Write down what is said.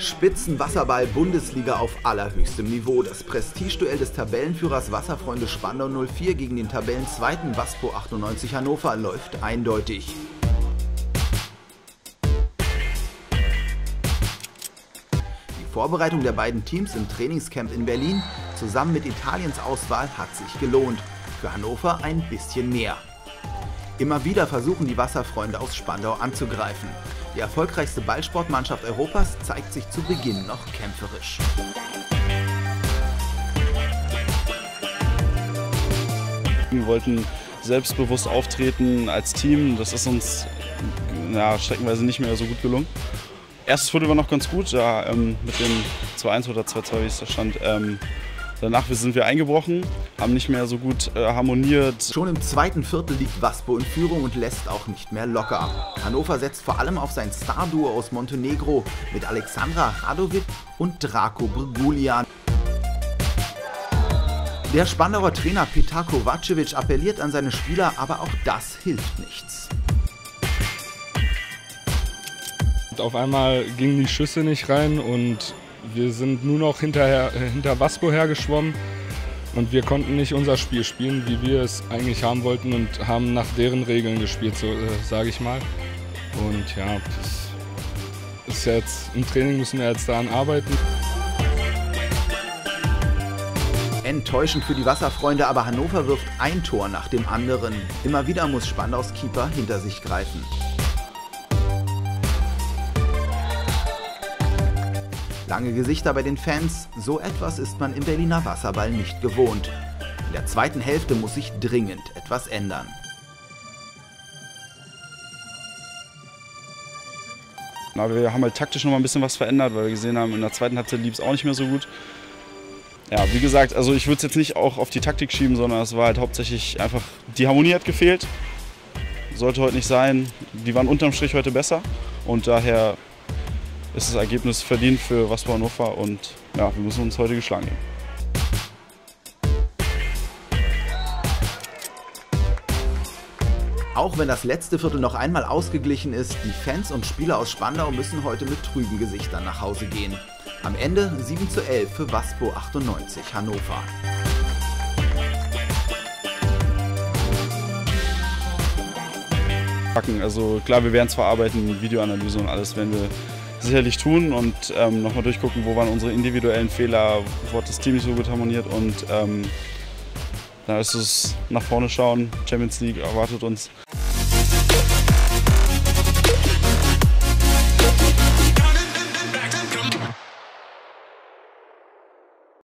Spitzenwasserball-Bundesliga auf allerhöchstem Niveau. Das Prestigeduell des Tabellenführers Wasserfreunde Spandau 04 gegen den Tabellenzweiten Waspo 98 Hannover läuft eindeutig. Die Vorbereitung der beiden Teams im Trainingscamp in Berlin zusammen mit Italiens Auswahl hat sich gelohnt. Für Hannover ein bisschen mehr. Immer wieder versuchen die Wasserfreunde aus Spandau anzugreifen. Die erfolgreichste Ballsportmannschaft Europas zeigt sich zu Beginn noch kämpferisch. Wir wollten selbstbewusst auftreten als Team. Das ist uns ja, streckenweise nicht mehr so gut gelungen. Erstes Viertel war noch ganz gut, ja, ähm, mit dem 2-1 oder 2-2, wie es da stand. Ähm, Danach sind wir eingebrochen, haben nicht mehr so gut äh, harmoniert. Schon im zweiten Viertel liegt Waspo in Führung und lässt auch nicht mehr locker. Hannover setzt vor allem auf sein Star-Duo aus Montenegro mit Alexandra Radovic und Draco Brgulian. Der Spandauer Trainer Petar Kovacevic appelliert an seine Spieler, aber auch das hilft nichts. Auf einmal gingen die Schüsse nicht rein und wir sind nur noch hinterher, äh, hinter Vasco hergeschwommen und wir konnten nicht unser Spiel spielen, wie wir es eigentlich haben wollten und haben nach deren Regeln gespielt, so äh, sage ich mal. Und ja, das ist jetzt im Training müssen wir jetzt daran arbeiten. Enttäuschend für die Wasserfreunde, aber Hannover wirft ein Tor nach dem anderen. Immer wieder muss Spandaus Keeper hinter sich greifen. Lange Gesichter bei den Fans, so etwas ist man im Berliner Wasserball nicht gewohnt. In der zweiten Hälfte muss sich dringend etwas ändern. Na, wir haben halt taktisch noch mal ein bisschen was verändert, weil wir gesehen haben, in der zweiten Halbzeit lief es auch nicht mehr so gut. Ja, wie gesagt, also ich würde es jetzt nicht auch auf die Taktik schieben, sondern es war halt hauptsächlich einfach, die Harmonie hat gefehlt. Sollte heute nicht sein. Die waren unterm Strich heute besser und daher ist das Ergebnis verdient für Waspo Hannover und ja, wir müssen uns heute geschlagen geben. Auch wenn das letzte Viertel noch einmal ausgeglichen ist, die Fans und Spieler aus Spandau müssen heute mit trüben Gesichtern nach Hause gehen. Am Ende 7 zu 11 für Waspo 98 Hannover. Also klar, wir werden es verarbeiten, Videoanalyse und alles werden wir sicherlich tun und ähm, nochmal durchgucken, wo waren unsere individuellen Fehler, wo hat das Team nicht so gut harmoniert und ähm, da ist es nach vorne schauen. Champions League erwartet uns.